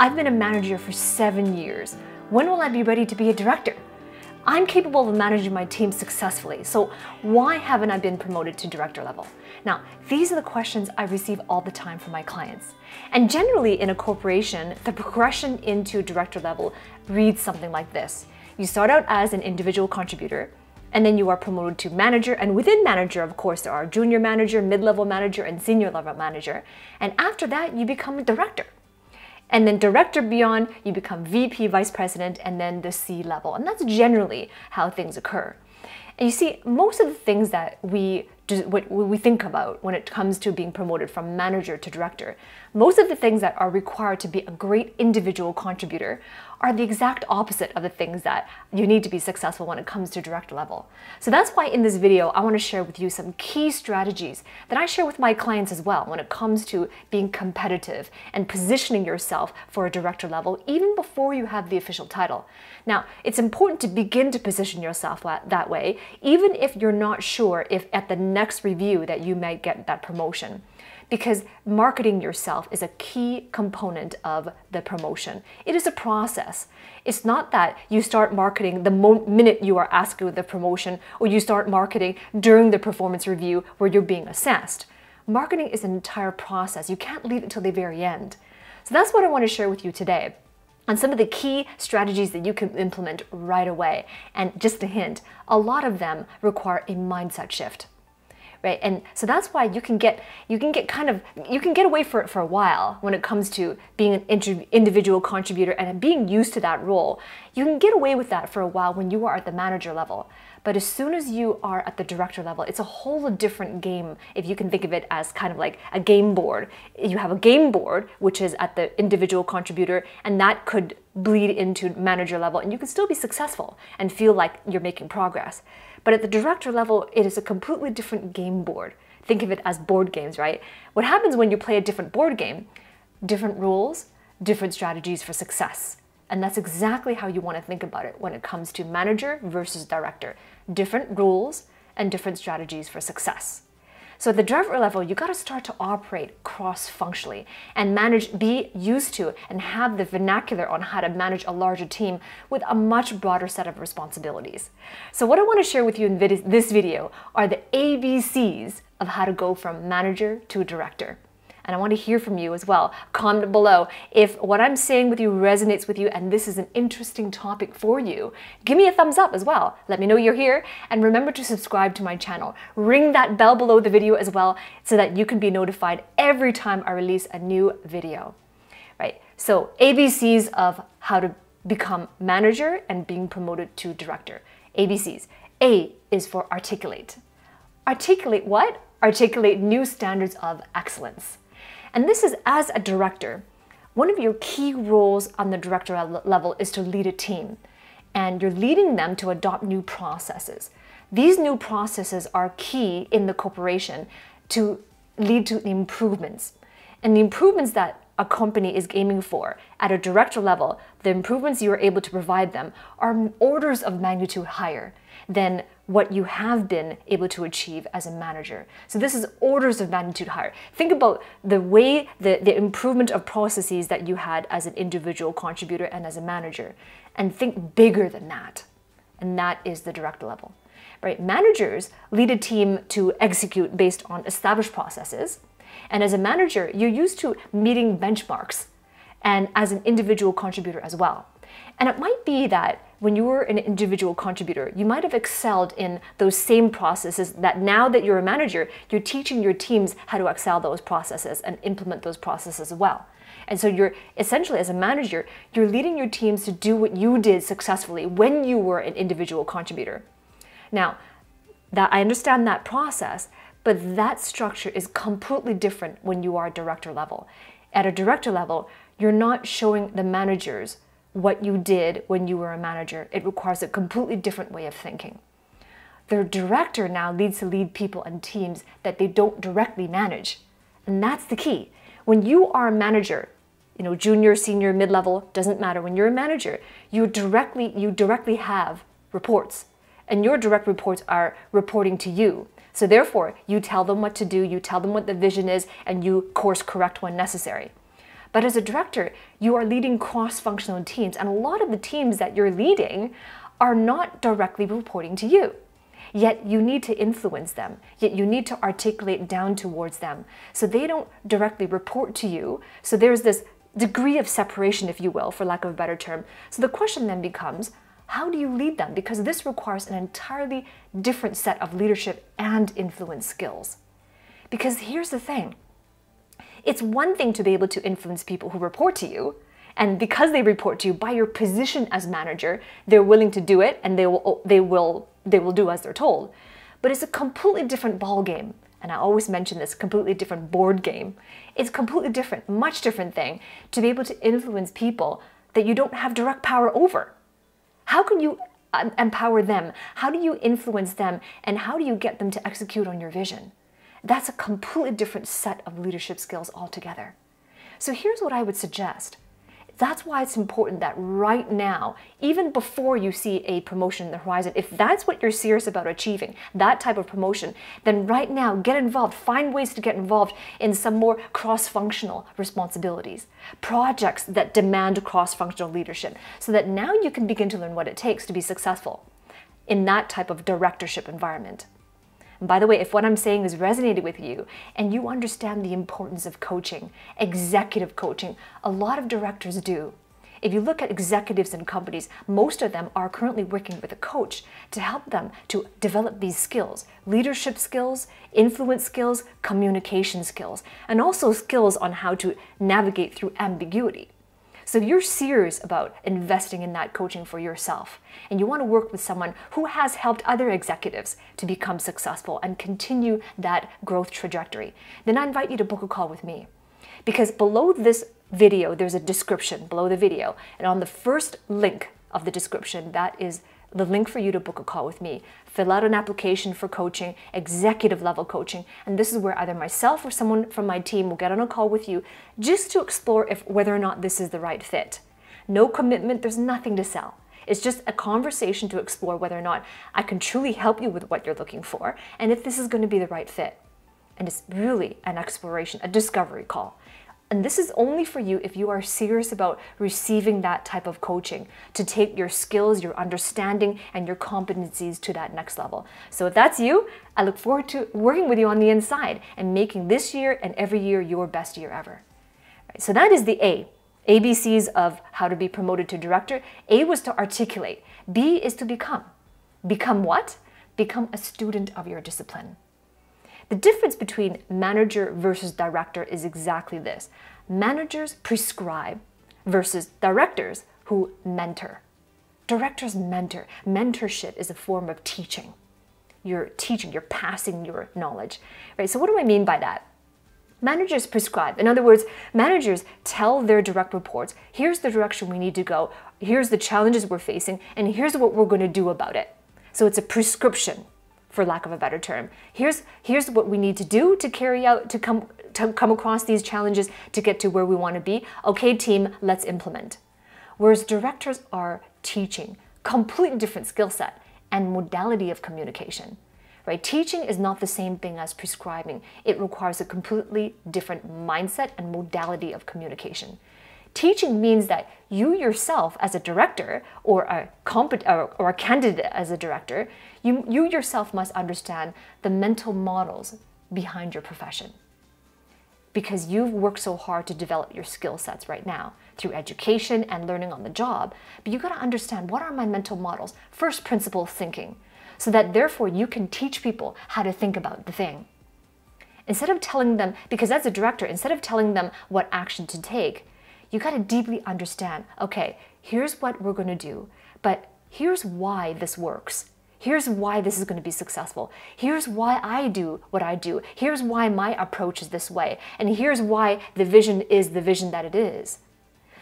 I've been a manager for seven years. When will I be ready to be a director? I'm capable of managing my team successfully, so why haven't I been promoted to director level? Now, these are the questions I receive all the time from my clients. And generally in a corporation, the progression into director level reads something like this. You start out as an individual contributor, and then you are promoted to manager, and within manager, of course, there are junior manager, mid-level manager, and senior level manager. And after that, you become a director. And then director beyond, you become VP, vice president, and then the C level. And that's generally how things occur. And you see, most of the things that we what we think about when it comes to being promoted from manager to director. Most of the things that are required to be a great individual contributor are the exact opposite of the things that you need to be successful when it comes to director level. So that's why in this video, I want to share with you some key strategies that I share with my clients as well when it comes to being competitive and positioning yourself for a director level even before you have the official title. Now, it's important to begin to position yourself that way, even if you're not sure if at the next review that you might get that promotion because marketing yourself is a key component of the promotion. It is a process. It's not that you start marketing the minute you are asked for the promotion or you start marketing during the performance review where you're being assessed. Marketing is an entire process. You can't leave it till the very end. So that's what I want to share with you today on some of the key strategies that you can implement right away. And just a hint, a lot of them require a mindset shift right? And so that's why you can get you can get kind of you can get away for it for a while when it comes to being an individual contributor and being used to that role. You can get away with that for a while when you are at the manager level. But as soon as you are at the director level, it's a whole different game if you can think of it as kind of like a game board. You have a game board, which is at the individual contributor, and that could bleed into manager level, and you can still be successful and feel like you're making progress. But at the director level, it is a completely different game board. Think of it as board games, right? What happens when you play a different board game? Different rules, different strategies for success. And that's exactly how you want to think about it when it comes to manager versus director. Different rules and different strategies for success. So at the driver level, you got to start to operate cross-functionally and manage, be used to and have the vernacular on how to manage a larger team with a much broader set of responsibilities. So what I want to share with you in this video are the ABCs of how to go from manager to director and I want to hear from you as well. Comment below if what I'm saying with you resonates with you and this is an interesting topic for you. Give me a thumbs up as well. Let me know you're here and remember to subscribe to my channel. Ring that bell below the video as well so that you can be notified every time I release a new video. Right, so ABCs of how to become manager and being promoted to director. ABCs. A is for articulate. Articulate what? Articulate new standards of excellence. And this is as a director. One of your key roles on the director level is to lead a team, and you're leading them to adopt new processes. These new processes are key in the corporation to lead to improvements. And the improvements that a company is aiming for at a director level, the improvements you are able to provide them are orders of magnitude higher than what you have been able to achieve as a manager. So this is orders of magnitude higher. Think about the way, the, the improvement of processes that you had as an individual contributor and as a manager, and think bigger than that. And that is the director level. Right? Managers lead a team to execute based on established processes. And as a manager, you're used to meeting benchmarks and as an individual contributor as well. And it might be that when you were an individual contributor, you might have excelled in those same processes that now that you're a manager, you're teaching your teams how to excel those processes and implement those processes well. And so you're essentially, as a manager, you're leading your teams to do what you did successfully when you were an individual contributor. Now, that I understand that process, but that structure is completely different when you are a director level. At a director level, you're not showing the managers what you did when you were a manager. It requires a completely different way of thinking. The director now needs to lead people and teams that they don't directly manage. And that's the key. When you are a manager, you know, junior, senior, mid-level, doesn't matter. When you're a manager, you directly you directly have reports. And your direct reports are reporting to you. So therefore, you tell them what to do, you tell them what the vision is, and you course correct when necessary. But as a director, you are leading cross functional teams, and a lot of the teams that you're leading are not directly reporting to you. Yet you need to influence them, yet you need to articulate down towards them. So they don't directly report to you. So there's this degree of separation, if you will, for lack of a better term. So the question then becomes how do you lead them? Because this requires an entirely different set of leadership and influence skills. Because here's the thing it's one thing to be able to influence people who report to you. And because they report to you by your position as manager, they're willing to do it and they will, they will, they will do as they're told. But it's a completely different ball game. And I always mention this completely different board game. It's completely different, much different thing to be able to influence people that you don't have direct power over. How can you um, empower them? How do you influence them? And how do you get them to execute on your vision? That's a completely different set of leadership skills altogether. So here's what I would suggest. That's why it's important that right now, even before you see a promotion in the horizon, if that's what you're serious about achieving, that type of promotion, then right now get involved. Find ways to get involved in some more cross functional responsibilities, projects that demand cross functional leadership, so that now you can begin to learn what it takes to be successful in that type of directorship environment. By the way, if what I'm saying is resonated with you and you understand the importance of coaching, executive coaching, a lot of directors do. If you look at executives in companies, most of them are currently working with a coach to help them to develop these skills leadership skills, influence skills, communication skills, and also skills on how to navigate through ambiguity. So you're serious about investing in that coaching for yourself, and you want to work with someone who has helped other executives to become successful and continue that growth trajectory, then I invite you to book a call with me. Because below this video, there's a description below the video, and on the first link of the description, that is the link for you to book a call with me. Fill out an application for coaching, executive level coaching, and this is where either myself or someone from my team will get on a call with you just to explore if whether or not this is the right fit. No commitment, there's nothing to sell. It's just a conversation to explore whether or not I can truly help you with what you're looking for and if this is going to be the right fit. And it's really an exploration, a discovery call. And this is only for you if you are serious about receiving that type of coaching to take your skills, your understanding, and your competencies to that next level. So if that's you, I look forward to working with you on the inside and making this year and every year your best year ever. Right, so that is the A. ABCs of how to be promoted to director. A was to articulate. B is to become. Become what? Become a student of your discipline. The difference between manager versus director is exactly this managers prescribe versus directors who mentor. Directors mentor. Mentorship is a form of teaching. You're teaching, you're passing your knowledge. Right? So what do I mean by that? Managers prescribe. In other words, managers tell their direct reports, here's the direction we need to go, here's the challenges we're facing, and here's what we're going to do about it. So it's a prescription for lack of a better term. Here's here's what we need to do to carry out to come to come across these challenges to get to where we want to be. Okay, team, let's implement. Whereas directors are teaching, completely different skill set and modality of communication. Right? Teaching is not the same thing as prescribing. It requires a completely different mindset and modality of communication. Teaching means that you yourself, as a director or a, or, or a candidate as a director, you, you yourself must understand the mental models behind your profession. Because you've worked so hard to develop your skill sets right now through education and learning on the job, but you got to understand what are my mental models, first principle thinking, so that therefore you can teach people how to think about the thing. Instead of telling them, because as a director, instead of telling them what action to take, you got to deeply understand okay, here's what we're going to do, but here's why this works. Here's why this is going to be successful. Here's why I do what I do. Here's why my approach is this way. And here's why the vision is the vision that it is.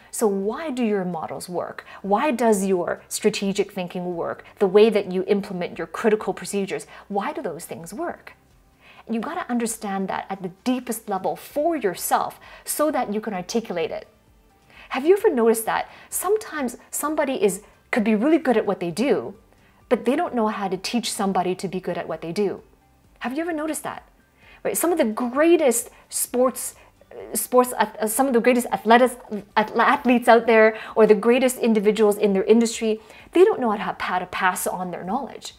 So, why do your models work? Why does your strategic thinking work? The way that you implement your critical procedures, why do those things work? You got to understand that at the deepest level for yourself so that you can articulate it. Have you ever noticed that sometimes somebody is could be really good at what they do, but they don't know how to teach somebody to be good at what they do? Have you ever noticed that? Right? Some of the greatest sports sports, uh, some of the greatest athletes athletes out there, or the greatest individuals in their industry, they don't know how to pass on their knowledge.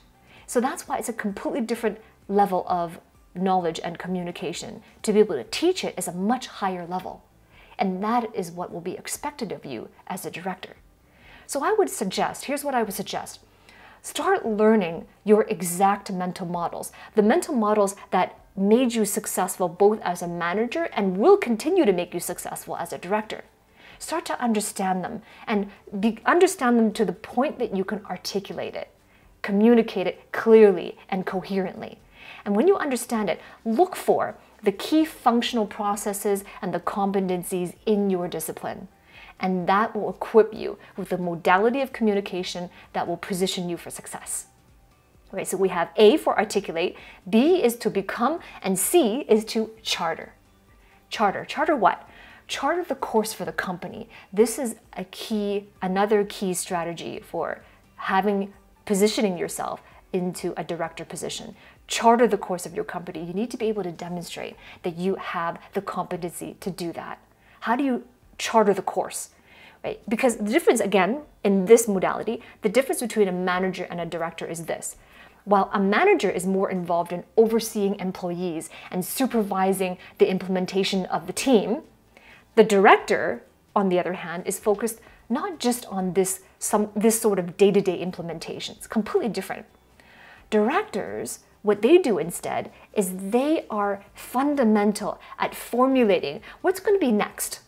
So that's why it's a completely different level of knowledge and communication. To be able to teach it is a much higher level. And that is what will be expected of you as a director. So I would suggest, here's what I would suggest. Start learning your exact mental models, the mental models that made you successful both as a manager and will continue to make you successful as a director. Start to understand them and be, understand them to the point that you can articulate it, communicate it clearly and coherently. And when you understand it, look for the key functional processes and the competencies in your discipline. And that will equip you with the modality of communication that will position you for success. Okay, so we have A for articulate, B is to become, and C is to charter. Charter. Charter what? Charter the course for the company. This is a key, another key strategy for having, positioning yourself into a director position. Charter the course of your company. You need to be able to demonstrate that you have the competency to do that. How do you charter the course? Right? Because the difference, again, in this modality, the difference between a manager and a director is this while a manager is more involved in overseeing employees and supervising the implementation of the team, the director, on the other hand, is focused not just on this, some, this sort of day to day implementation. It's completely different. Directors, what they do instead is they are fundamental at formulating what's going to be next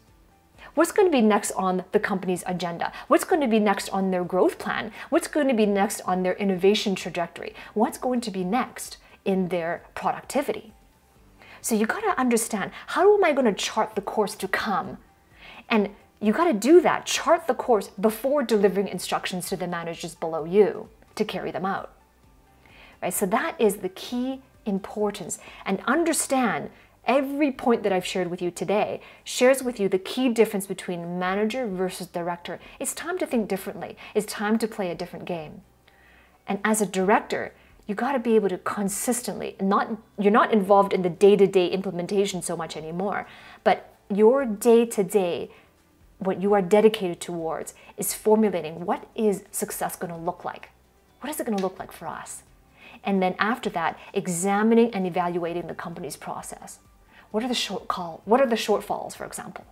What's going to be next on the company's agenda? What's going to be next on their growth plan? What's going to be next on their innovation trajectory? What's going to be next in their productivity? So you got to understand how am I going to chart the course to come? And you got to do that, chart the course before delivering instructions to the managers below you to carry them out. Right? So that is the key importance and understand Every point that I've shared with you today shares with you the key difference between manager versus director. It's time to think differently. It's time to play a different game. And as a director, you got to be able to consistently not you're not involved in the day-to-day implementation so much anymore, but your day-to-day what you are dedicated towards is formulating what is success going to look like? What is it going to look like for us? And then after that, examining and evaluating the company's process. What are the short call? What are the shortfalls, for example?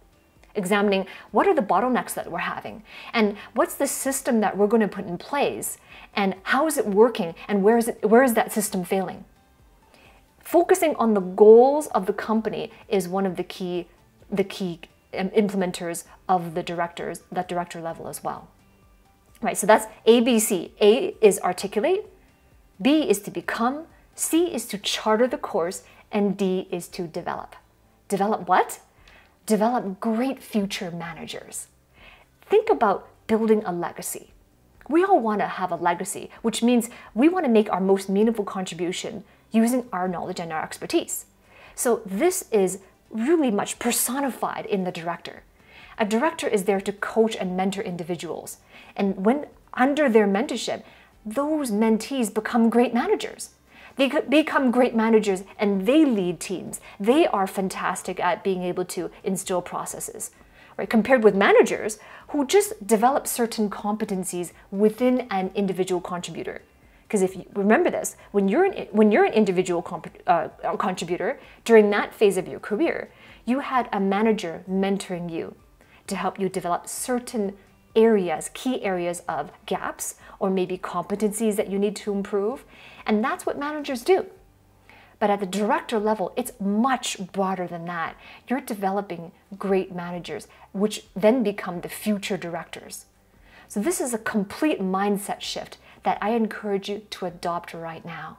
Examining what are the bottlenecks that we're having and what's the system that we're going to put in place and how is it working and where is it where is that system failing? Focusing on the goals of the company is one of the key the key um, implementers of the directors, that director level as well. Right, so that's ABC. A is articulate, B is to become, C is to charter the course, and D is to develop. Develop what? Develop great future managers. Think about building a legacy. We all want to have a legacy, which means we want to make our most meaningful contribution using our knowledge and our expertise. So this is really much personified in the director. A director is there to coach and mentor individuals. And when under their mentorship, those mentees become great managers. They become great managers and they lead teams. They are fantastic at being able to instill processes. Right, compared with managers who just develop certain competencies within an individual contributor. Because if you remember this, when you're an, when you're an individual uh, contributor during that phase of your career, you had a manager mentoring you to help you develop certain areas, key areas of gaps or maybe competencies that you need to improve. And that's what managers do. But at the director level, it's much broader than that. You're developing great managers, which then become the future directors. So, this is a complete mindset shift that I encourage you to adopt right now.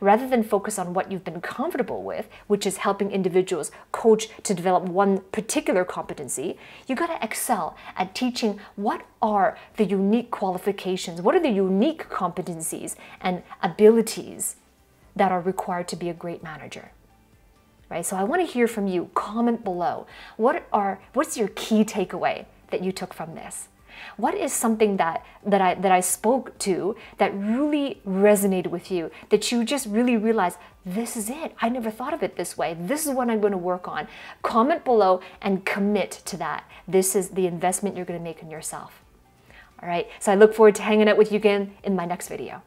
Rather than focus on what you've been comfortable with, which is helping individuals coach to develop one particular competency, you got to excel at teaching what are the unique qualifications, what are the unique competencies and abilities that are required to be a great manager. Right? So I want to hear from you. Comment below. What are what's your key takeaway that you took from this? What is something that that I that I spoke to that really resonated with you that you just really realized this is it. I never thought of it this way. This is what I'm going to work on. Comment below and commit to that. This is the investment you're going to make in yourself. All right. So I look forward to hanging out with you again in my next video.